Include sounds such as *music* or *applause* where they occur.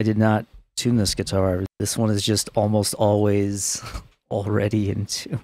I did not tune this guitar. This one is just almost always *laughs* already in tune.